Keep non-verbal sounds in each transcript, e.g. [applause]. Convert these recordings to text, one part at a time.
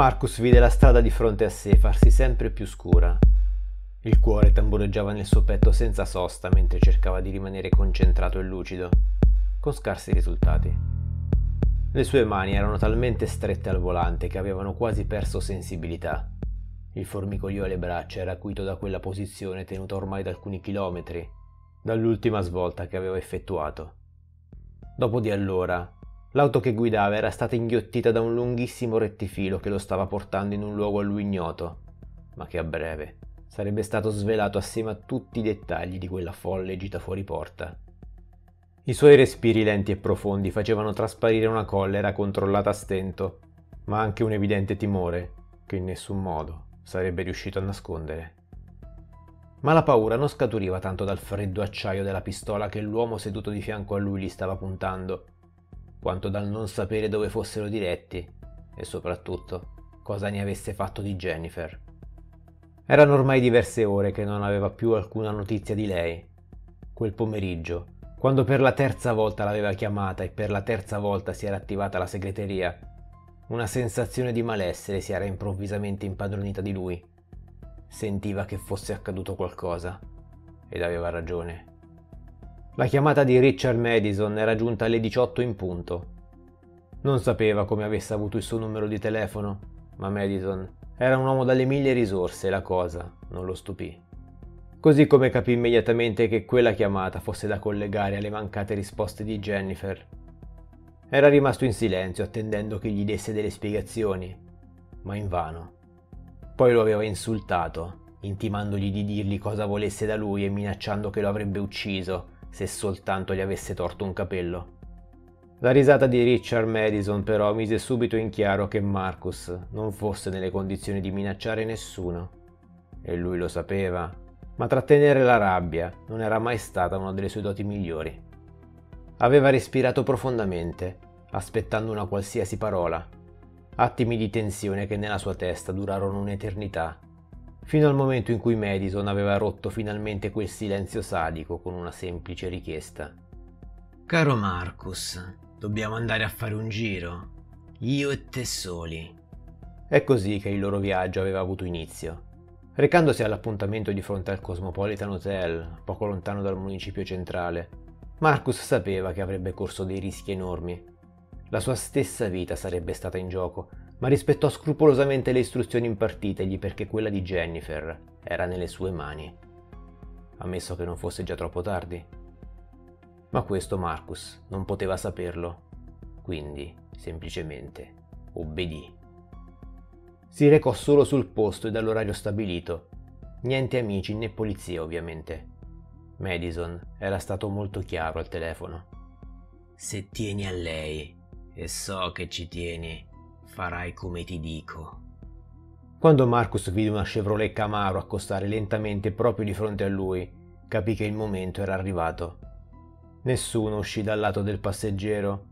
Marcus vide la strada di fronte a sé farsi sempre più scura. Il cuore tambureggiava nel suo petto senza sosta mentre cercava di rimanere concentrato e lucido, con scarsi risultati. Le sue mani erano talmente strette al volante che avevano quasi perso sensibilità. Il formicolio alle braccia era acuito da quella posizione tenuta ormai da alcuni chilometri, dall'ultima svolta che aveva effettuato. Dopo di allora, l'auto che guidava era stata inghiottita da un lunghissimo rettifilo che lo stava portando in un luogo a lui ignoto, ma che a breve sarebbe stato svelato assieme a tutti i dettagli di quella folle gita fuori porta. I suoi respiri lenti e profondi facevano trasparire una collera controllata a stento, ma anche un evidente timore che in nessun modo sarebbe riuscito a nascondere. Ma la paura non scaturiva tanto dal freddo acciaio della pistola che l'uomo seduto di fianco a lui gli stava puntando, quanto dal non sapere dove fossero diretti e soprattutto cosa ne avesse fatto di Jennifer. Erano ormai diverse ore che non aveva più alcuna notizia di lei. Quel pomeriggio, quando per la terza volta l'aveva chiamata e per la terza volta si era attivata la segreteria, una sensazione di malessere si era improvvisamente impadronita di lui. Sentiva che fosse accaduto qualcosa ed aveva ragione. La chiamata di Richard Madison era giunta alle 18 in punto. Non sapeva come avesse avuto il suo numero di telefono, ma Madison era un uomo dalle mille risorse e la cosa non lo stupì. Così come capì immediatamente che quella chiamata fosse da collegare alle mancate risposte di Jennifer. Era rimasto in silenzio attendendo che gli desse delle spiegazioni, ma invano. Poi lo aveva insultato, intimandogli di dirgli cosa volesse da lui e minacciando che lo avrebbe ucciso se soltanto gli avesse torto un capello. La risata di Richard Madison però mise subito in chiaro che Marcus non fosse nelle condizioni di minacciare nessuno. E lui lo sapeva, ma trattenere la rabbia non era mai stata una delle sue doti migliori. Aveva respirato profondamente, aspettando una qualsiasi parola. Attimi di tensione che nella sua testa durarono un'eternità, fino al momento in cui Madison aveva rotto finalmente quel silenzio sadico con una semplice richiesta. Caro Marcus, Dobbiamo andare a fare un giro. Io e te soli. È così che il loro viaggio aveva avuto inizio. Recandosi all'appuntamento di fronte al Cosmopolitan Hotel, poco lontano dal municipio centrale, Marcus sapeva che avrebbe corso dei rischi enormi. La sua stessa vita sarebbe stata in gioco, ma rispettò scrupolosamente le istruzioni impartitegli perché quella di Jennifer era nelle sue mani. Ammesso che non fosse già troppo tardi. Ma questo Marcus non poteva saperlo, quindi semplicemente obbedì. Si recò solo sul posto e dall'orario stabilito. Niente amici né polizia ovviamente. Madison era stato molto chiaro al telefono. Se tieni a lei, e so che ci tieni, farai come ti dico. Quando Marcus vide una Chevrolet Camaro accostare lentamente proprio di fronte a lui, capì che il momento era arrivato. Nessuno uscì dal lato del passeggero,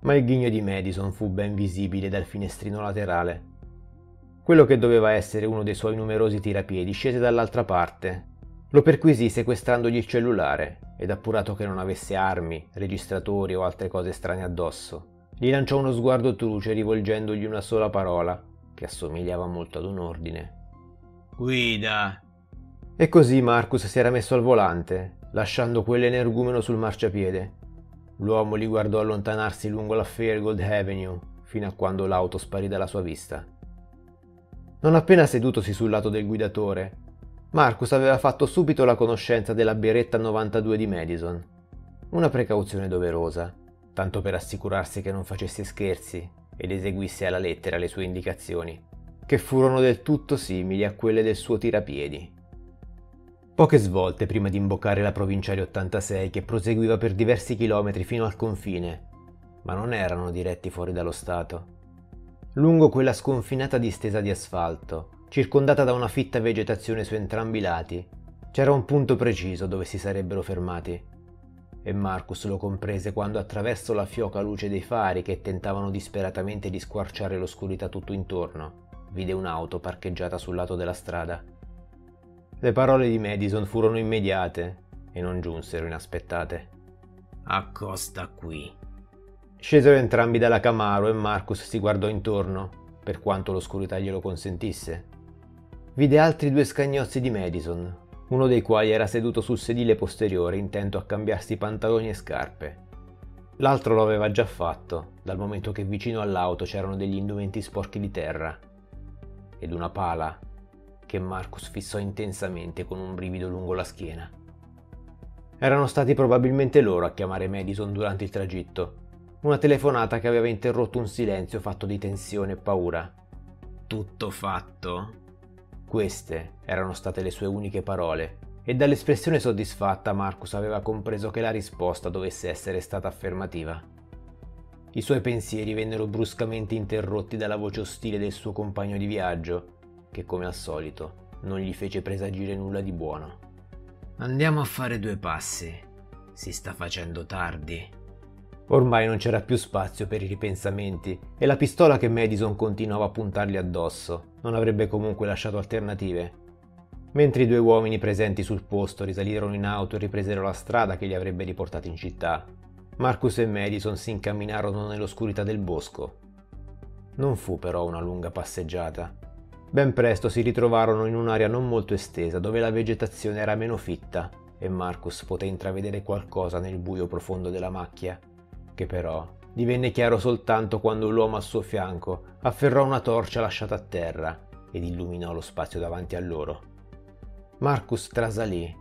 ma il ghigno di Madison fu ben visibile dal finestrino laterale. Quello che doveva essere uno dei suoi numerosi tirapiedi scese dall'altra parte. Lo perquisì sequestrandogli il cellulare ed appurato che non avesse armi, registratori o altre cose strane addosso. Gli lanciò uno sguardo truce rivolgendogli una sola parola, che assomigliava molto ad un ordine. Guida! E così Marcus si era messo al volante lasciando quell'energumeno sul marciapiede. L'uomo li guardò allontanarsi lungo la Fairgold Avenue fino a quando l'auto sparì dalla sua vista. Non appena sedutosi sul lato del guidatore, Marcus aveva fatto subito la conoscenza della beretta 92 di Madison. Una precauzione doverosa, tanto per assicurarsi che non facesse scherzi ed eseguisse alla lettera le sue indicazioni, che furono del tutto simili a quelle del suo tirapiedi. Poche svolte prima di imboccare la provinciale 86 che proseguiva per diversi chilometri fino al confine, ma non erano diretti fuori dallo Stato. Lungo quella sconfinata distesa di asfalto, circondata da una fitta vegetazione su entrambi i lati, c'era un punto preciso dove si sarebbero fermati. E Marcus lo comprese quando attraverso la fioca luce dei fari che tentavano disperatamente di squarciare l'oscurità tutto intorno, vide un'auto parcheggiata sul lato della strada. Le parole di Madison furono immediate e non giunsero inaspettate. Accosta qui. Scesero entrambi dalla Camaro e Marcus si guardò intorno, per quanto l'oscurità glielo consentisse. Vide altri due scagnozzi di Madison, uno dei quali era seduto sul sedile posteriore intento a cambiarsi pantaloni e scarpe. L'altro lo aveva già fatto, dal momento che vicino all'auto c'erano degli indumenti sporchi di terra ed una pala che Marcus fissò intensamente con un brivido lungo la schiena. Erano stati probabilmente loro a chiamare Madison durante il tragitto, una telefonata che aveva interrotto un silenzio fatto di tensione e paura. Tutto fatto? Queste erano state le sue uniche parole, e dall'espressione soddisfatta Marcus aveva compreso che la risposta dovesse essere stata affermativa. I suoi pensieri vennero bruscamente interrotti dalla voce ostile del suo compagno di viaggio, che come al solito non gli fece presagire nulla di buono. Andiamo a fare due passi. Si sta facendo tardi. Ormai non c'era più spazio per i ripensamenti e la pistola che Madison continuava a puntargli addosso non avrebbe comunque lasciato alternative. Mentre i due uomini presenti sul posto risalirono in auto e ripresero la strada che li avrebbe riportati in città, Marcus e Madison si incamminarono nell'oscurità del bosco. Non fu però una lunga passeggiata. Ben presto si ritrovarono in un'area non molto estesa dove la vegetazione era meno fitta e Marcus poté intravedere qualcosa nel buio profondo della macchia, che però divenne chiaro soltanto quando l'uomo al suo fianco afferrò una torcia lasciata a terra ed illuminò lo spazio davanti a loro. Marcus trasalì.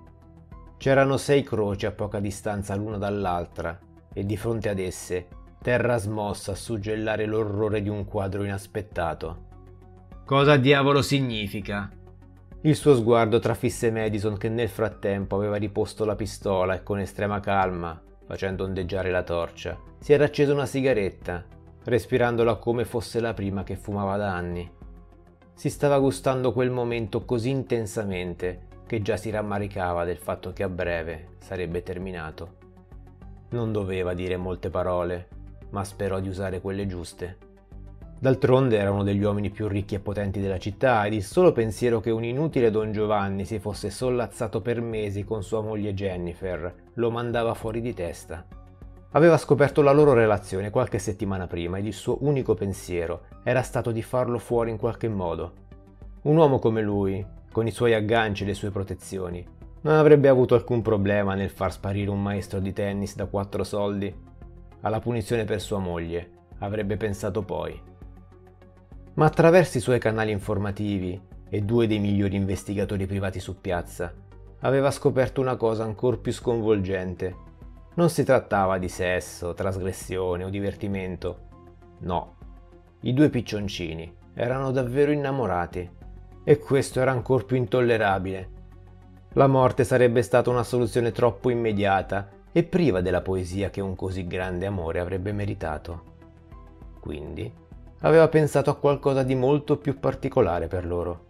C'erano sei croci a poca distanza l'una dall'altra e di fronte ad esse terra smossa a suggellare l'orrore di un quadro inaspettato. Cosa diavolo significa? Il suo sguardo trafisse Madison che nel frattempo aveva riposto la pistola e con estrema calma, facendo ondeggiare la torcia, si era accesa una sigaretta, respirandola come fosse la prima che fumava da anni. Si stava gustando quel momento così intensamente che già si rammaricava del fatto che a breve sarebbe terminato. Non doveva dire molte parole, ma sperò di usare quelle giuste. D'altronde era uno degli uomini più ricchi e potenti della città ed il solo pensiero che un inutile Don Giovanni si fosse sollazzato per mesi con sua moglie Jennifer lo mandava fuori di testa. Aveva scoperto la loro relazione qualche settimana prima ed il suo unico pensiero era stato di farlo fuori in qualche modo. Un uomo come lui, con i suoi agganci e le sue protezioni, non avrebbe avuto alcun problema nel far sparire un maestro di tennis da quattro soldi. Alla punizione per sua moglie avrebbe pensato poi ma attraverso i suoi canali informativi e due dei migliori investigatori privati su piazza, aveva scoperto una cosa ancora più sconvolgente. Non si trattava di sesso, trasgressione o divertimento. No, i due piccioncini erano davvero innamorati e questo era ancora più intollerabile. La morte sarebbe stata una soluzione troppo immediata e priva della poesia che un così grande amore avrebbe meritato. Quindi aveva pensato a qualcosa di molto più particolare per loro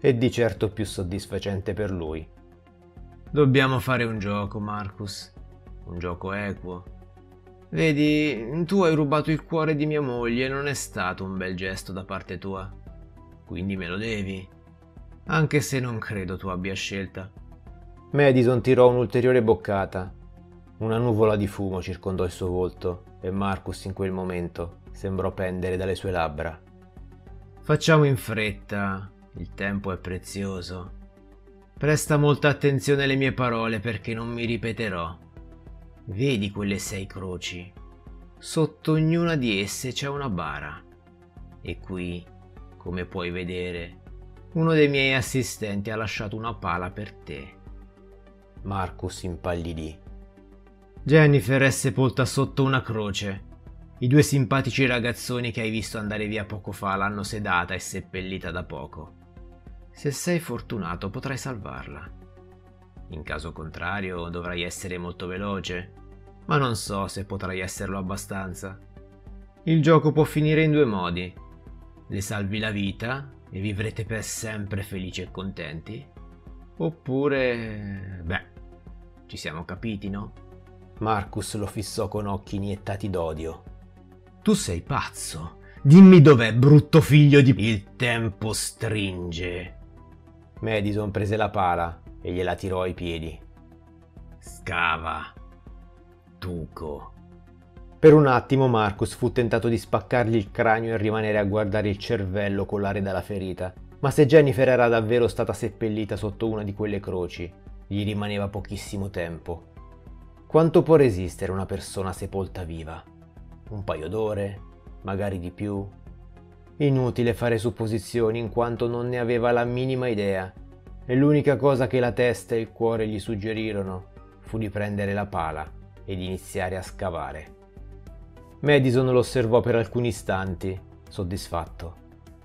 e di certo più soddisfacente per lui. Dobbiamo fare un gioco, Marcus. Un gioco equo. Vedi, tu hai rubato il cuore di mia moglie e non è stato un bel gesto da parte tua. Quindi me lo devi. Anche se non credo tu abbia scelta. Madison tirò un'ulteriore boccata. Una nuvola di fumo circondò il suo volto e Marcus in quel momento sembrò pendere dalle sue labbra. Facciamo in fretta, il tempo è prezioso. Presta molta attenzione alle mie parole perché non mi ripeterò. Vedi quelle sei croci? Sotto ognuna di esse c'è una bara. E qui, come puoi vedere, uno dei miei assistenti ha lasciato una pala per te. Marcus impallidì. Jennifer è sepolta sotto una croce i due simpatici ragazzoni che hai visto andare via poco fa l'hanno sedata e seppellita da poco. Se sei fortunato potrai salvarla. In caso contrario dovrai essere molto veloce, ma non so se potrai esserlo abbastanza. Il gioco può finire in due modi. Le salvi la vita e vivrete per sempre felici e contenti. Oppure... beh, ci siamo capiti, no? Marcus lo fissò con occhi iniettati d'odio. Tu sei pazzo. Dimmi dov'è, brutto figlio di... Il tempo stringe. Madison prese la pala e gliela tirò ai piedi. Scava. Tuco. Per un attimo Marcus fu tentato di spaccargli il cranio e rimanere a guardare il cervello colare dalla ferita, ma se Jennifer era davvero stata seppellita sotto una di quelle croci, gli rimaneva pochissimo tempo. Quanto può resistere una persona sepolta viva? Un paio d'ore? Magari di più? Inutile fare supposizioni in quanto non ne aveva la minima idea e l'unica cosa che la testa e il cuore gli suggerirono fu di prendere la pala ed iniziare a scavare. Madison lo osservò per alcuni istanti, soddisfatto.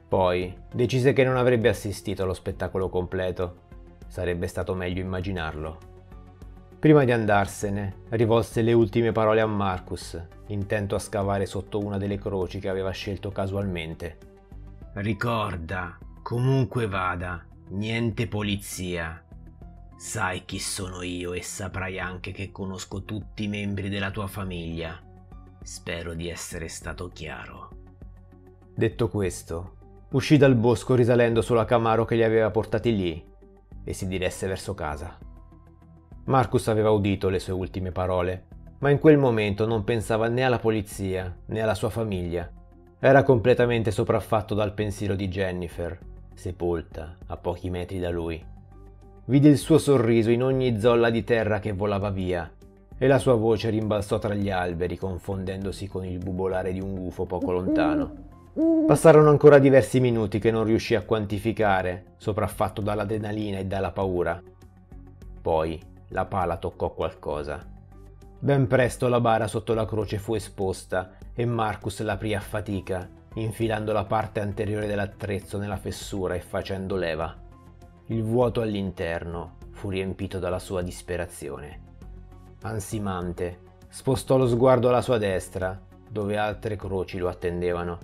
Poi decise che non avrebbe assistito allo spettacolo completo. Sarebbe stato meglio immaginarlo. Prima di andarsene, rivolse le ultime parole a Marcus, intento a scavare sotto una delle croci che aveva scelto casualmente. Ricorda, comunque vada, niente polizia. Sai chi sono io e saprai anche che conosco tutti i membri della tua famiglia. Spero di essere stato chiaro. Detto questo, uscì dal bosco risalendo sulla Camaro che li aveva portati lì e si diresse verso casa. Marcus aveva udito le sue ultime parole, ma in quel momento non pensava né alla polizia né alla sua famiglia. Era completamente sopraffatto dal pensiero di Jennifer, sepolta a pochi metri da lui. Vide il suo sorriso in ogni zolla di terra che volava via e la sua voce rimbalzò tra gli alberi confondendosi con il bubolare di un gufo poco lontano. Passarono ancora diversi minuti che non riuscì a quantificare, sopraffatto dall'adrenalina e dalla paura. Poi la pala toccò qualcosa. Ben presto la bara sotto la croce fu esposta e Marcus l'aprì a fatica, infilando la parte anteriore dell'attrezzo nella fessura e facendo leva. Il vuoto all'interno fu riempito dalla sua disperazione ansimante, spostò lo sguardo alla sua destra, dove altre croci lo attendevano.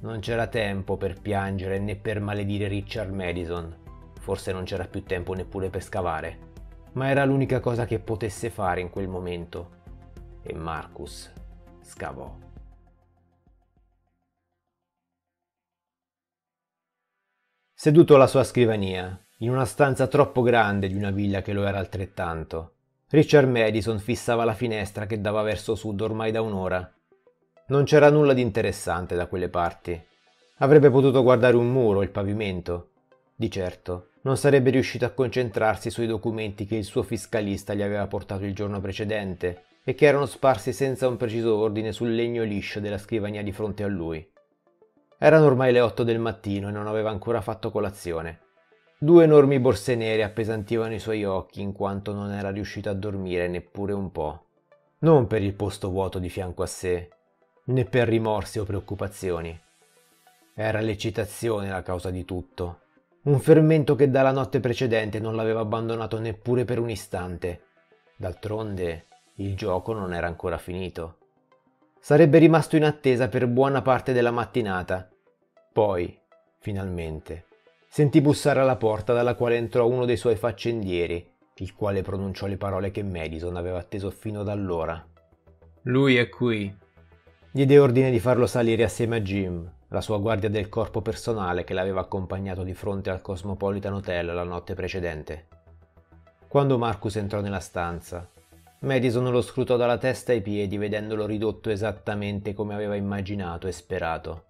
Non c'era tempo per piangere né per maledire Richard Madison, forse non c'era più tempo neppure per scavare, ma era l'unica cosa che potesse fare in quel momento. E Marcus scavò. Seduto alla sua scrivania, in una stanza troppo grande di una villa che lo era altrettanto, Richard Madison fissava la finestra che dava verso sud ormai da un'ora. Non c'era nulla di interessante da quelle parti. Avrebbe potuto guardare un muro, il pavimento. Di certo, non sarebbe riuscito a concentrarsi sui documenti che il suo fiscalista gli aveva portato il giorno precedente e che erano sparsi senza un preciso ordine sul legno liscio della scrivania di fronte a lui. Erano ormai le otto del mattino e non aveva ancora fatto colazione. Due enormi borse nere appesantivano i suoi occhi in quanto non era riuscito a dormire neppure un po'. Non per il posto vuoto di fianco a sé, né per rimorsi o preoccupazioni. Era l'eccitazione la causa di tutto. Un fermento che dalla notte precedente non l'aveva abbandonato neppure per un istante. D'altronde il gioco non era ancora finito. Sarebbe rimasto in attesa per buona parte della mattinata. Poi, finalmente, Sentì bussare alla porta dalla quale entrò uno dei suoi faccendieri, il quale pronunciò le parole che Madison aveva atteso fino ad allora. Lui è qui. Diede ordine di farlo salire assieme a Jim, la sua guardia del corpo personale che l'aveva accompagnato di fronte al Cosmopolitan Hotel la notte precedente. Quando Marcus entrò nella stanza, Madison lo scrutò dalla testa ai piedi vedendolo ridotto esattamente come aveva immaginato e sperato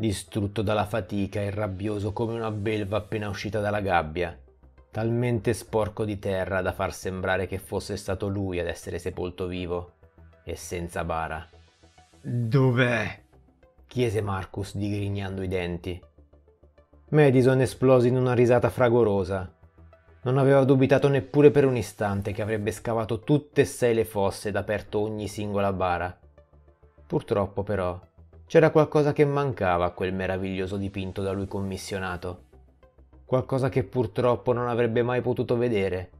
distrutto dalla fatica e rabbioso come una belva appena uscita dalla gabbia, talmente sporco di terra da far sembrare che fosse stato lui ad essere sepolto vivo e senza bara. Dov'è? Chiese Marcus digrignando i denti. Madison esplose in una risata fragorosa. Non aveva dubitato neppure per un istante che avrebbe scavato tutte e sei le fosse ed aperto ogni singola bara. Purtroppo però c'era qualcosa che mancava a quel meraviglioso dipinto da lui commissionato. Qualcosa che purtroppo non avrebbe mai potuto vedere.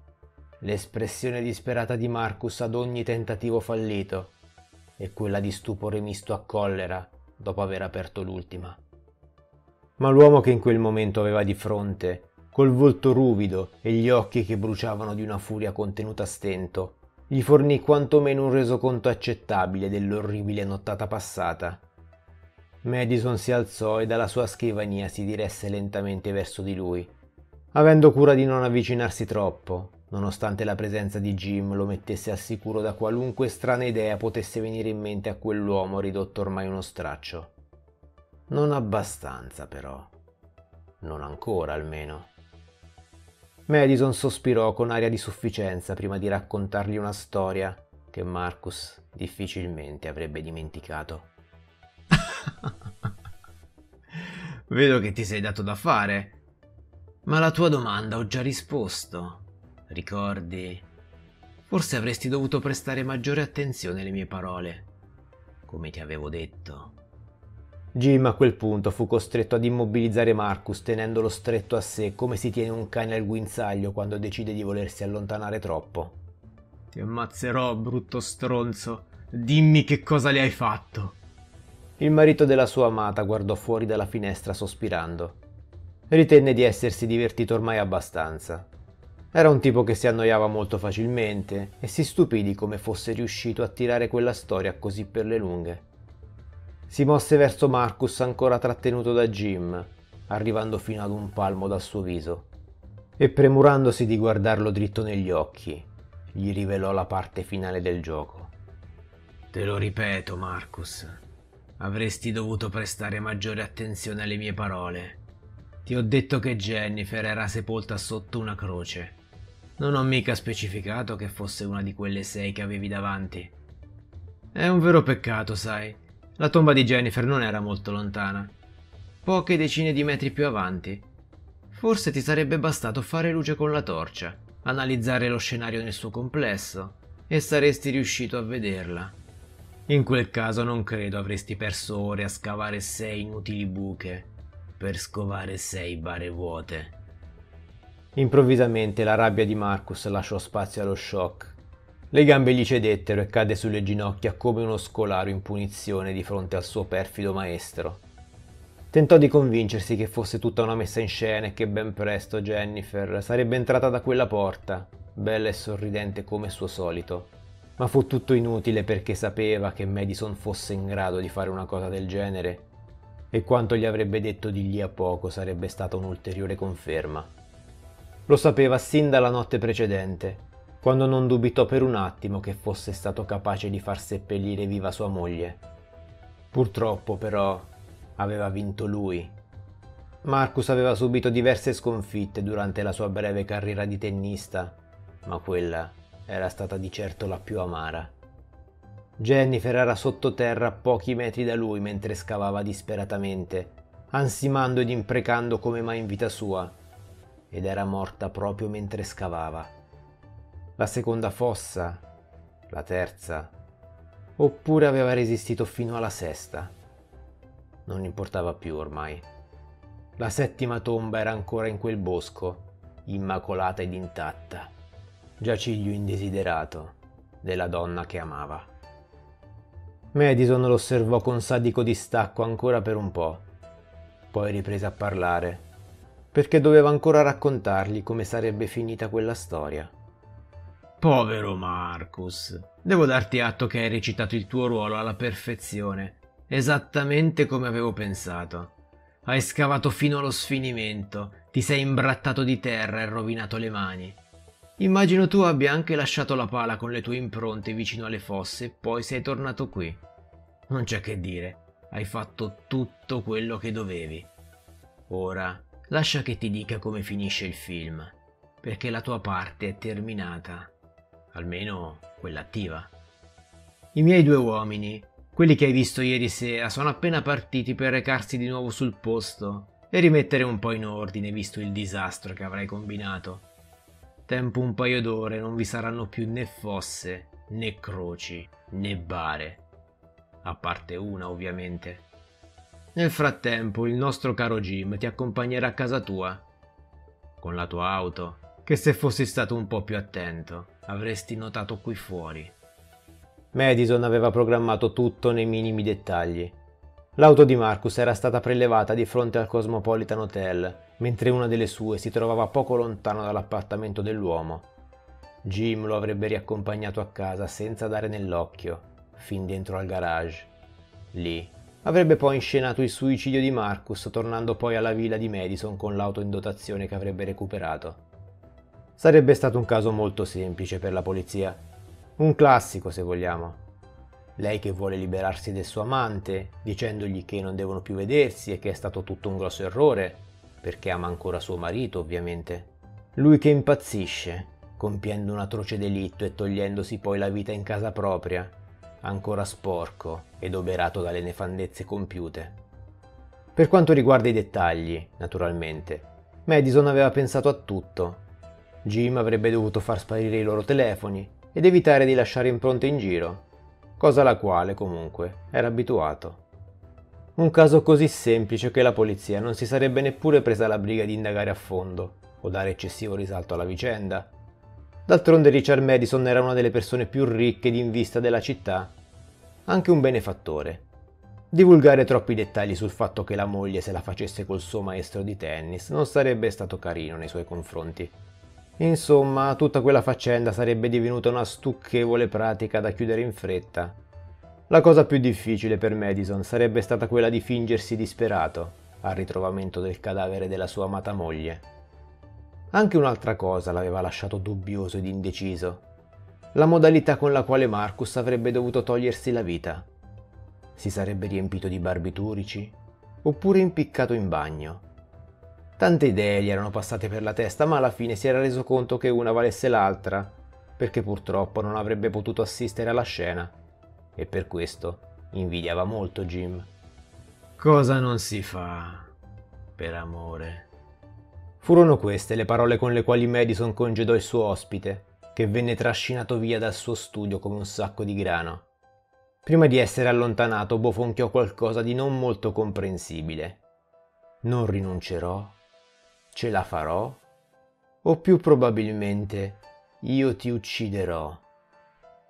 L'espressione disperata di Marcus ad ogni tentativo fallito e quella di stupore misto a collera dopo aver aperto l'ultima. Ma l'uomo che in quel momento aveva di fronte, col volto ruvido e gli occhi che bruciavano di una furia contenuta a stento, gli fornì quantomeno un resoconto accettabile dell'orribile nottata passata Madison si alzò e dalla sua scrivania si diresse lentamente verso di lui, avendo cura di non avvicinarsi troppo, nonostante la presenza di Jim lo mettesse al sicuro da qualunque strana idea potesse venire in mente a quell'uomo ridotto ormai uno straccio. Non abbastanza, però. Non ancora, almeno. Madison sospirò con aria di sufficienza prima di raccontargli una storia che Marcus difficilmente avrebbe dimenticato. [laughs] Vedo che ti sei dato da fare. Ma alla tua domanda ho già risposto. Ricordi? Forse avresti dovuto prestare maggiore attenzione alle mie parole, come ti avevo detto. Jim a quel punto fu costretto ad immobilizzare Marcus tenendolo stretto a sé come si tiene un cane al guinzaglio quando decide di volersi allontanare troppo. Ti ammazzerò, brutto stronzo. Dimmi che cosa le hai fatto. Il marito della sua amata guardò fuori dalla finestra sospirando. Ritenne di essersi divertito ormai abbastanza. Era un tipo che si annoiava molto facilmente e si stupì di come fosse riuscito a tirare quella storia così per le lunghe. Si mosse verso Marcus ancora trattenuto da Jim, arrivando fino ad un palmo dal suo viso, e premurandosi di guardarlo dritto negli occhi, gli rivelò la parte finale del gioco. Te lo ripeto, Marcus, avresti dovuto prestare maggiore attenzione alle mie parole. Ti ho detto che Jennifer era sepolta sotto una croce. Non ho mica specificato che fosse una di quelle sei che avevi davanti. È un vero peccato, sai. La tomba di Jennifer non era molto lontana. Poche decine di metri più avanti. Forse ti sarebbe bastato fare luce con la torcia, analizzare lo scenario nel suo complesso, e saresti riuscito a vederla. In quel caso non credo avresti perso ore a scavare sei inutili buche per scovare sei bare vuote. Improvvisamente la rabbia di Marcus lasciò spazio allo shock. Le gambe gli cedettero e cadde sulle ginocchia come uno scolaro in punizione di fronte al suo perfido maestro. Tentò di convincersi che fosse tutta una messa in scena e che ben presto Jennifer sarebbe entrata da quella porta, bella e sorridente come suo solito. Ma fu tutto inutile perché sapeva che Madison fosse in grado di fare una cosa del genere e quanto gli avrebbe detto di lì a poco sarebbe stata un'ulteriore conferma. Lo sapeva sin dalla notte precedente, quando non dubitò per un attimo che fosse stato capace di far seppellire viva sua moglie. Purtroppo, però, aveva vinto lui. Marcus aveva subito diverse sconfitte durante la sua breve carriera di tennista, ma quella era stata di certo la più amara. Jennifer era sottoterra a pochi metri da lui mentre scavava disperatamente, ansimando ed imprecando come mai in vita sua, ed era morta proprio mentre scavava. La seconda fossa, la terza, oppure aveva resistito fino alla sesta. Non importava più ormai. La settima tomba era ancora in quel bosco, immacolata ed intatta, giaciglio indesiderato della donna che amava. Madison lo osservò con sadico distacco ancora per un po', poi riprese a parlare perché doveva ancora raccontargli come sarebbe finita quella storia. Povero Marcus, devo darti atto che hai recitato il tuo ruolo alla perfezione, esattamente come avevo pensato. Hai scavato fino allo sfinimento, ti sei imbrattato di terra e rovinato le mani. Immagino tu abbia anche lasciato la pala con le tue impronte vicino alle fosse e poi sei tornato qui. Non c'è che dire, hai fatto tutto quello che dovevi. Ora lascia che ti dica come finisce il film, perché la tua parte è terminata, almeno quella attiva. I miei due uomini, quelli che hai visto ieri sera, sono appena partiti per recarsi di nuovo sul posto e rimettere un po' in ordine visto il disastro che avrai combinato. Tempo un paio d'ore non vi saranno più né fosse, né croci, né bare. A parte una, ovviamente. Nel frattempo il nostro caro Jim ti accompagnerà a casa tua, con la tua auto, che se fossi stato un po' più attento avresti notato qui fuori. Madison aveva programmato tutto nei minimi dettagli. L'auto di Marcus era stata prelevata di fronte al Cosmopolitan Hotel, mentre una delle sue si trovava poco lontano dall'appartamento dell'uomo. Jim lo avrebbe riaccompagnato a casa senza dare nell'occhio, fin dentro al garage. Lì Avrebbe poi inscenato il suicidio di Marcus, tornando poi alla villa di Madison con l'auto in dotazione che avrebbe recuperato. Sarebbe stato un caso molto semplice per la polizia, un classico se vogliamo. Lei che vuole liberarsi del suo amante, dicendogli che non devono più vedersi e che è stato tutto un grosso errore, perché ama ancora suo marito ovviamente. Lui che impazzisce, compiendo un atroce delitto e togliendosi poi la vita in casa propria, ancora sporco ed oberato dalle nefandezze compiute. Per quanto riguarda i dettagli, naturalmente, Madison aveva pensato a tutto. Jim avrebbe dovuto far sparire i loro telefoni ed evitare di lasciare impronte in giro, cosa alla quale, comunque, era abituato. Un caso così semplice che la polizia non si sarebbe neppure presa la briga di indagare a fondo o dare eccessivo risalto alla vicenda. D'altronde Richard Madison era una delle persone più ricche in vista della città, anche un benefattore. Divulgare troppi dettagli sul fatto che la moglie se la facesse col suo maestro di tennis non sarebbe stato carino nei suoi confronti. Insomma, tutta quella faccenda sarebbe divenuta una stucchevole pratica da chiudere in fretta. La cosa più difficile per Madison sarebbe stata quella di fingersi disperato al ritrovamento del cadavere della sua amata moglie. Anche un'altra cosa l'aveva lasciato dubbioso ed indeciso. La modalità con la quale Marcus avrebbe dovuto togliersi la vita. Si sarebbe riempito di barbiturici oppure impiccato in bagno. Tante idee gli erano passate per la testa, ma alla fine si era reso conto che una valesse l'altra, perché purtroppo non avrebbe potuto assistere alla scena. E per questo invidiava molto Jim. Cosa non si fa per amore? Furono queste le parole con le quali Madison congedò il suo ospite, che venne trascinato via dal suo studio come un sacco di grano. Prima di essere allontanato bofonchiò qualcosa di non molto comprensibile. Non rinuncerò ce la farò? O più probabilmente io ti ucciderò.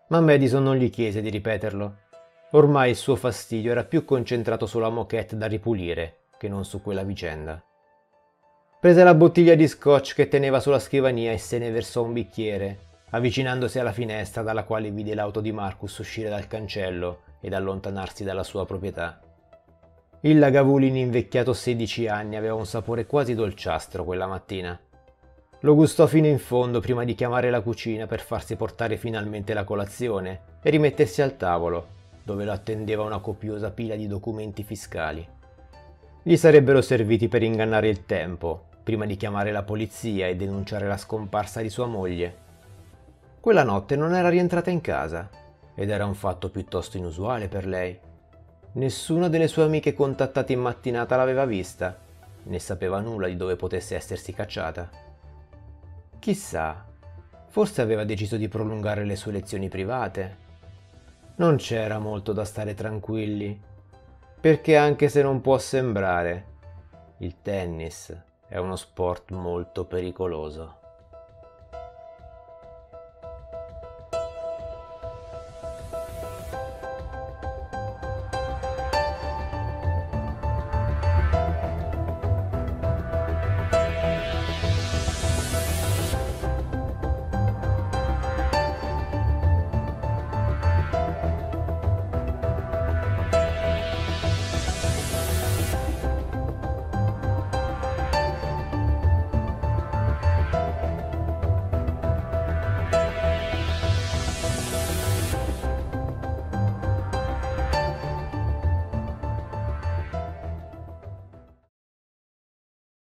Ma Madison non gli chiese di ripeterlo. Ormai il suo fastidio era più concentrato sulla moquette da ripulire che non su quella vicenda. Prese la bottiglia di scotch che teneva sulla scrivania e se ne versò un bicchiere, avvicinandosi alla finestra dalla quale vide l'auto di Marcus uscire dal cancello ed allontanarsi dalla sua proprietà. Il Lagavulin invecchiato 16 anni aveva un sapore quasi dolciastro quella mattina. Lo gustò fino in fondo prima di chiamare la cucina per farsi portare finalmente la colazione e rimettersi al tavolo, dove lo attendeva una copiosa pila di documenti fiscali. Gli sarebbero serviti per ingannare il tempo, prima di chiamare la polizia e denunciare la scomparsa di sua moglie. Quella notte non era rientrata in casa, ed era un fatto piuttosto inusuale per lei. Nessuna delle sue amiche contattate in mattinata l'aveva vista, né sapeva nulla di dove potesse essersi cacciata. Chissà, forse aveva deciso di prolungare le sue lezioni private. Non c'era molto da stare tranquilli, perché anche se non può sembrare, il tennis è uno sport molto pericoloso.